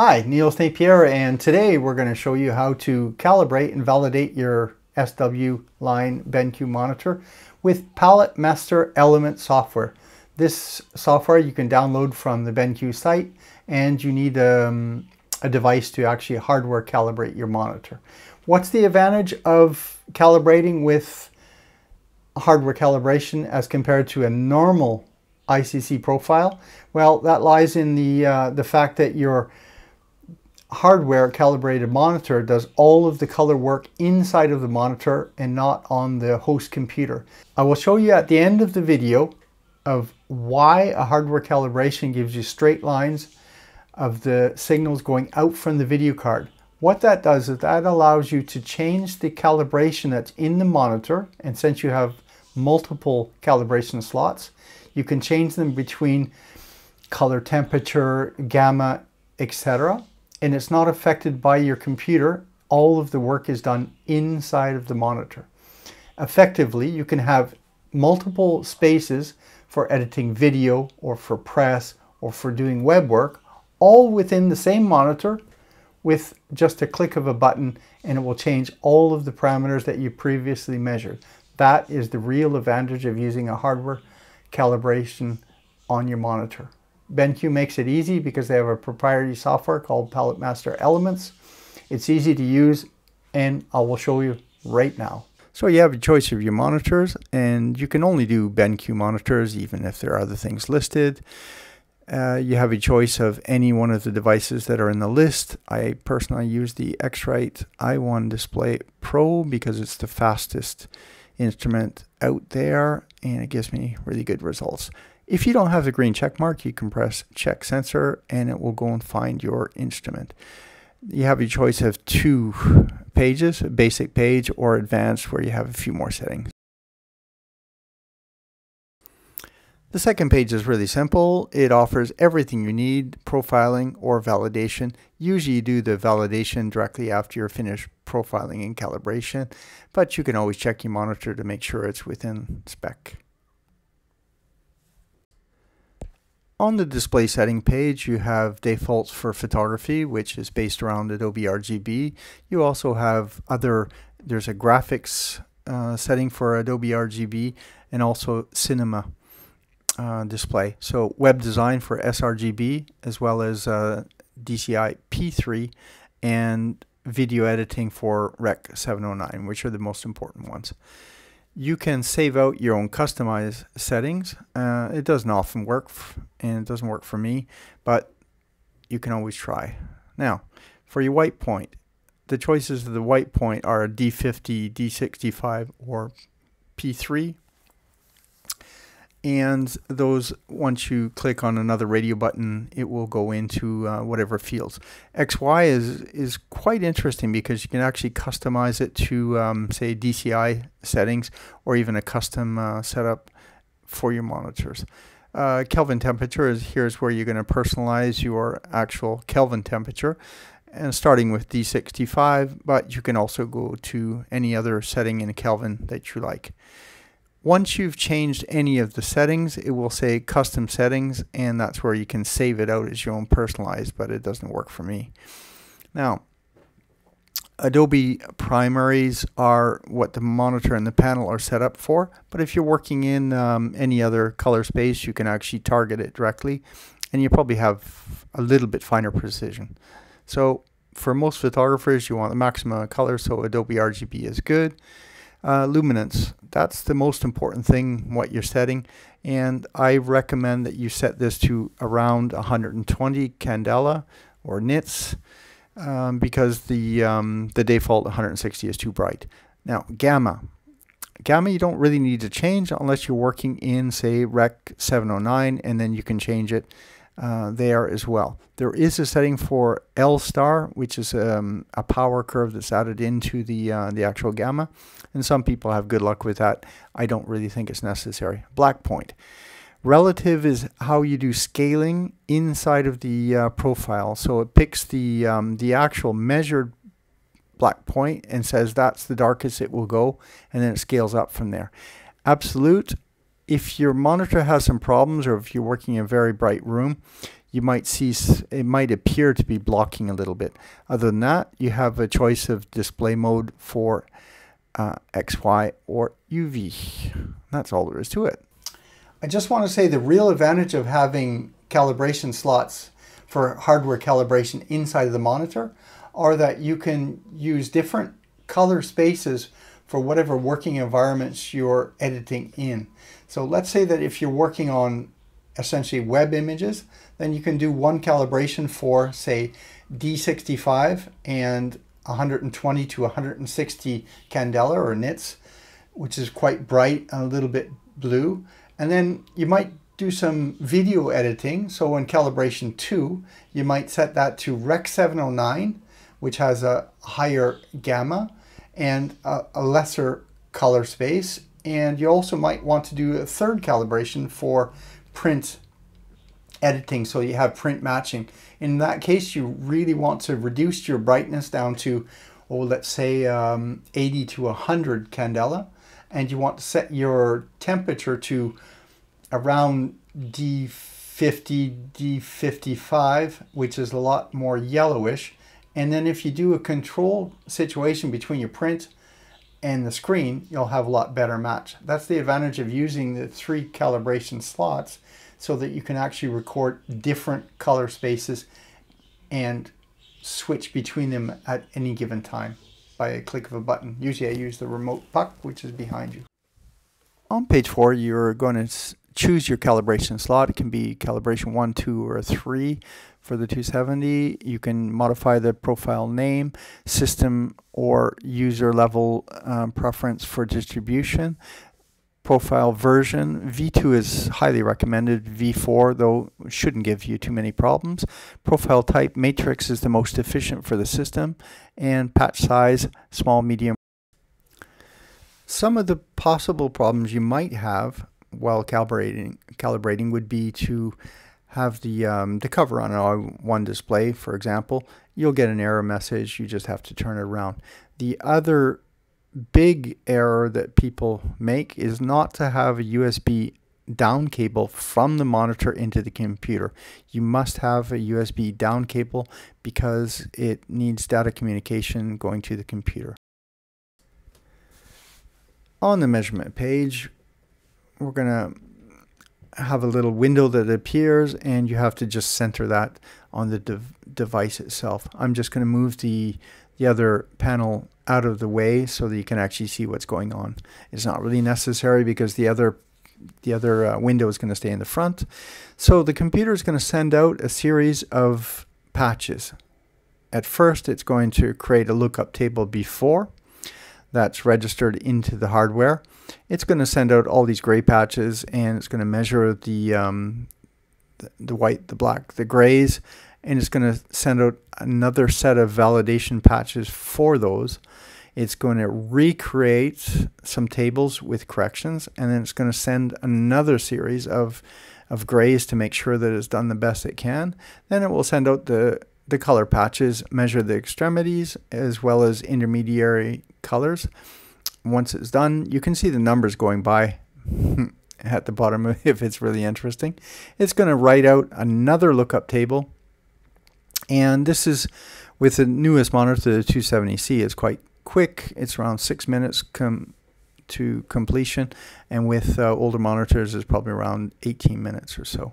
Hi, Neil Snape, and today we're going to show you how to calibrate and validate your SW line BenQ monitor with Palette Master Element software. This software you can download from the BenQ site and you need um, a device to actually hardware calibrate your monitor. What's the advantage of calibrating with hardware calibration as compared to a normal ICC profile? Well, that lies in the, uh, the fact that your hardware calibrated monitor does all of the color work inside of the monitor and not on the host computer. I will show you at the end of the video of why a hardware calibration gives you straight lines of the signals going out from the video card. What that does is that allows you to change the calibration that's in the monitor and since you have multiple calibration slots you can change them between color temperature, gamma, etc and it's not affected by your computer. All of the work is done inside of the monitor. Effectively, you can have multiple spaces for editing video or for press or for doing web work, all within the same monitor with just a click of a button and it will change all of the parameters that you previously measured. That is the real advantage of using a hardware calibration on your monitor. BenQ makes it easy because they have a proprietary software called Palette Master Elements. It's easy to use and I will show you right now. So you have a choice of your monitors and you can only do BenQ monitors even if there are other things listed. Uh, you have a choice of any one of the devices that are in the list. I personally use the X-Rite i1 Display Pro because it's the fastest instrument out there and it gives me really good results. If you don't have the green check mark, you can press check sensor and it will go and find your instrument. You have your choice of two pages, basic page or advanced where you have a few more settings. The second page is really simple. It offers everything you need, profiling or validation. Usually you do the validation directly after you're finished profiling and calibration, but you can always check your monitor to make sure it's within spec. On the display setting page, you have defaults for photography, which is based around Adobe RGB. You also have other, there's a graphics uh, setting for Adobe RGB and also cinema uh, display. So web design for sRGB as well as uh, DCI P3 and video editing for Rec 709, which are the most important ones you can save out your own customized settings. Uh, it doesn't often work and it doesn't work for me, but you can always try. Now, for your white point, the choices of the white point are D50, D65, or P3 and those once you click on another radio button it will go into uh, whatever fields. XY is is quite interesting because you can actually customize it to um, say DCI settings or even a custom uh, setup for your monitors. Uh, Kelvin temperature is here's where you're going to personalize your actual Kelvin temperature and starting with D65 but you can also go to any other setting in Kelvin that you like once you've changed any of the settings, it will say custom settings, and that's where you can save it out as your own personalized, but it doesn't work for me. Now, Adobe primaries are what the monitor and the panel are set up for, but if you're working in um, any other color space, you can actually target it directly, and you probably have a little bit finer precision. So for most photographers, you want the maximum color, so Adobe RGB is good. Uh, luminance, that's the most important thing, what you're setting. And I recommend that you set this to around 120 candela or nits um, because the, um, the default 160 is too bright. Now, gamma. Gamma you don't really need to change unless you're working in, say, Rec 709, and then you can change it uh, there as well. There is a setting for L star, which is um, a power curve that's added into the uh, the actual gamma, and some people have good luck with that. I don't really think it's necessary. Black point. Relative is how you do scaling inside of the uh, profile. So it picks the um, the actual measured black point and says that's the darkest it will go, and then it scales up from there. Absolute if your monitor has some problems or if you're working in a very bright room, you might see it might appear to be blocking a little bit. Other than that, you have a choice of display mode for uh, XY or UV. That's all there is to it. I just want to say the real advantage of having calibration slots for hardware calibration inside of the monitor are that you can use different color spaces for whatever working environments you're editing in. So let's say that if you're working on essentially web images, then you can do one calibration for say D65 and 120 to 160 candela or nits, which is quite bright and a little bit blue. And then you might do some video editing. So in calibration 2, you might set that to Rec 709, which has a higher gamma and a, a lesser color space. And you also might want to do a third calibration for print editing so you have print matching. In that case, you really want to reduce your brightness down to, oh, let's say um, 80 to 100 candela. And you want to set your temperature to around D50, D55, which is a lot more yellowish. And then if you do a control situation between your print and the screen, you'll have a lot better match. That's the advantage of using the three calibration slots so that you can actually record different color spaces and switch between them at any given time by a click of a button. Usually I use the remote puck, which is behind you. On page four, you're going to choose your calibration slot. It can be calibration 1, 2, or 3 for the 270. You can modify the profile name, system, or user level um, preference for distribution profile version. V2 is highly recommended. V4, though, shouldn't give you too many problems. Profile type, matrix is the most efficient for the system. And patch size, small, medium. Some of the possible problems you might have while calibrating, calibrating would be to have the, um, the cover on one display, for example. You'll get an error message. You just have to turn it around. The other big error that people make is not to have a USB down cable from the monitor into the computer. You must have a USB down cable because it needs data communication going to the computer. On the measurement page, we're going to have a little window that appears and you have to just center that on the de device itself. I'm just going to move the, the other panel out of the way so that you can actually see what's going on. It's not really necessary because the other the other uh, window is going to stay in the front. So the computer is going to send out a series of patches. At first, it's going to create a lookup table before that's registered into the hardware. It's going to send out all these gray patches and it's going to measure the, um, the, the white, the black, the grays, and it's going to send out another set of validation patches for those. It's going to recreate some tables with corrections, and then it's going to send another series of, of grays to make sure that it's done the best it can. Then it will send out the, the color patches, measure the extremities, as well as intermediary colors. Once it's done, you can see the numbers going by at the bottom if it's really interesting. It's going to write out another lookup table and this is with the newest monitor, the 270C, it's quite quick. It's around six minutes com to completion. And with uh, older monitors, it's probably around 18 minutes or so.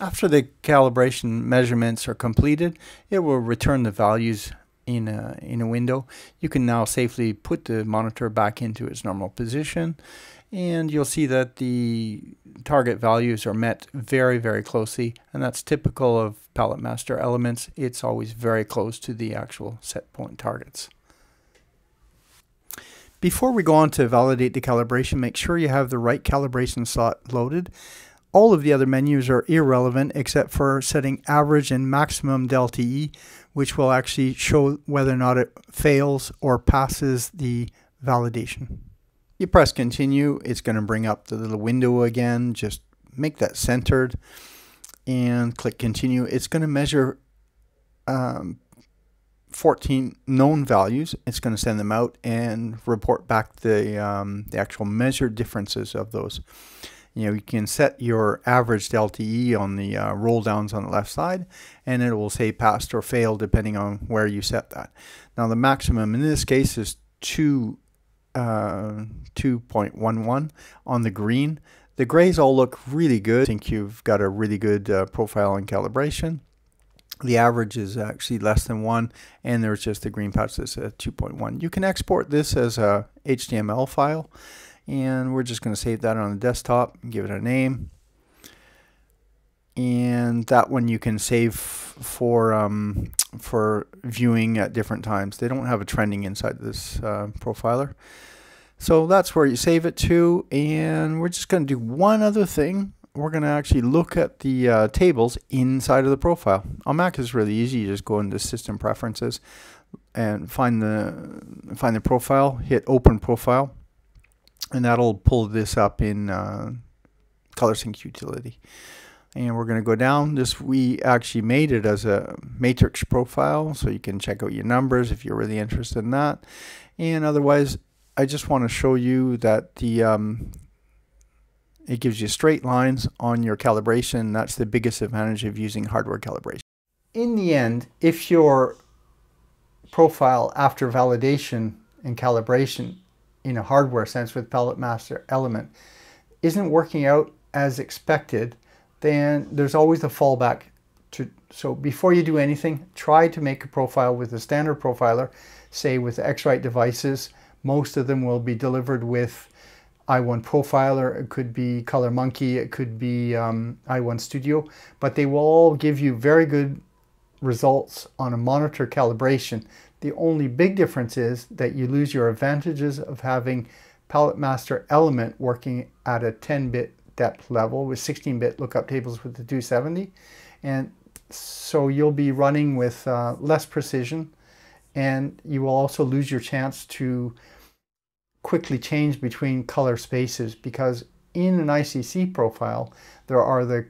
After the calibration measurements are completed, it will return the values in a, in a window. You can now safely put the monitor back into its normal position and you'll see that the target values are met very, very closely, and that's typical of Palette Master elements. It's always very close to the actual set point targets. Before we go on to validate the calibration, make sure you have the right calibration slot loaded. All of the other menus are irrelevant except for setting average and maximum delta E, which will actually show whether or not it fails or passes the validation. You press continue, it's going to bring up the little window again. Just make that centered and click continue. It's going to measure um, 14 known values. It's going to send them out and report back the, um, the actual measured differences of those. You know, you can set your average LTE on the uh, roll downs on the left side, and it will say passed or failed depending on where you set that. Now the maximum in this case is two, uh, 2.11 on the green. The grays all look really good. I think you've got a really good uh, profile and calibration. The average is actually less than one, and there's just the green patch that's at 2.1. You can export this as a HTML file and we're just going to save that on the desktop and give it a name. And that one you can save for um, for viewing at different times. They don't have a trending inside this uh, profiler. So that's where you save it to. And we're just going to do one other thing. We're going to actually look at the uh, tables inside of the profile. On Mac is really easy. You just go into system preferences and find the find the profile hit open profile and that'll pull this up in uh, ColorSync utility. And we're going to go down this. We actually made it as a matrix profile, so you can check out your numbers if you're really interested in that. And otherwise, I just want to show you that the um, it gives you straight lines on your calibration. That's the biggest advantage of using hardware calibration. In the end, if your profile after validation and calibration in a hardware sense with Palette Master Element isn't working out as expected, then there's always a fallback. To, so before you do anything, try to make a profile with a standard profiler, say with X-Rite devices. Most of them will be delivered with i1 Profiler, it could be ColorMunki, it could be um, i1 Studio, but they will all give you very good results on a monitor calibration the only big difference is that you lose your advantages of having Palette Master Element working at a 10-bit depth level with 16-bit lookup tables with the 270. And so you'll be running with uh, less precision and you will also lose your chance to quickly change between color spaces because in an ICC profile there are the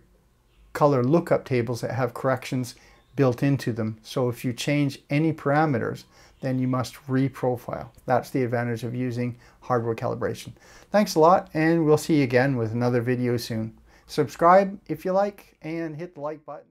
color lookup tables that have corrections built into them. So if you change any parameters, then you must reprofile. That's the advantage of using hardware calibration. Thanks a lot, and we'll see you again with another video soon. Subscribe if you like, and hit the like button.